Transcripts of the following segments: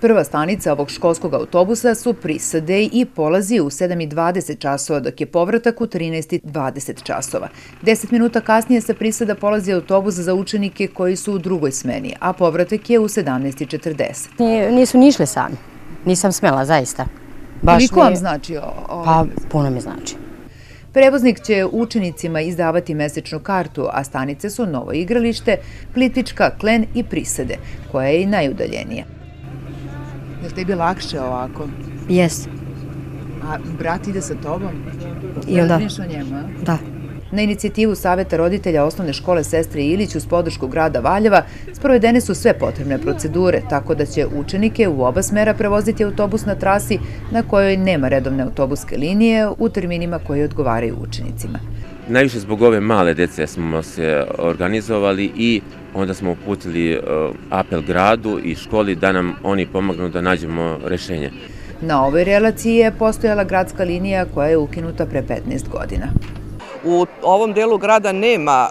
Prva stanica ovog školskog autobusa su Prisade i polazi u 7.20 časova, dok je povratak u 13.20 časova. 10 minuta kasnije sa Prisada polazi autobus za učenike koji su u drugoj smeni, a povratak je u 17.40. Nisu ni išli sami. Nisam smela, zaista. Koliko vam znači ovo? Pa, puno mi znači. Prevoznik će učenicima izdavati mesečnu kartu, a stanice su Novo igralište, Plitvička, Klen i Prisade, koja je i najudaljenija. Je li tebi lakše ovako? Jes. A brat ide sa tobom? I onda? Razmišljaš o njemu, a? Da. Na inicijativu Saveta roditelja osnovne škole Sestre Ilić uz podršku grada Valjeva sprovedene su sve potrebne procedure, tako da će učenike u oba smera prevoziti autobus na trasi na kojoj nema redovne autobuske linije u terminima koji odgovaraju učenicima. Najviše zbog ove male dece smo se organizovali i onda smo uputili e, apel gradu i školi da nam oni pomagnu da nađemo rešenje. Na ovoj relaciji je postojala gradska linija koja je ukinuta pre 15 godina. U ovom delu grada nema,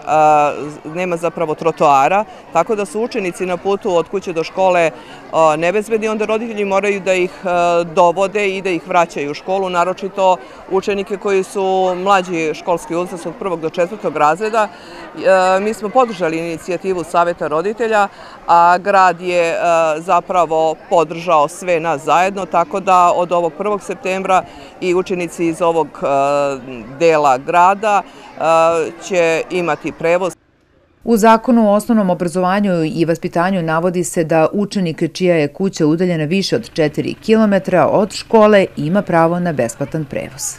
nema zapravo trotoara, tako da su učenici na putu od kuće do škole nebezbedni, onda roditelji moraju da ih dovode i da ih vraćaju u školu, naročito učenike koji su mlađi školski uzrast od prvog do četvrtog razreda. Mi smo podržali inicijativu Saveta roditelja, a grad je zapravo podržao sve nas zajedno, tako da od ovog 1. septembra i učenici iz ovog dela grada će imati prevoz. U zakonu o osnovnom obrazovanju i vaspitanju navodi se da učenik čija je kuća udaljena više od 4 km od škole ima pravo na besplatan prevoz.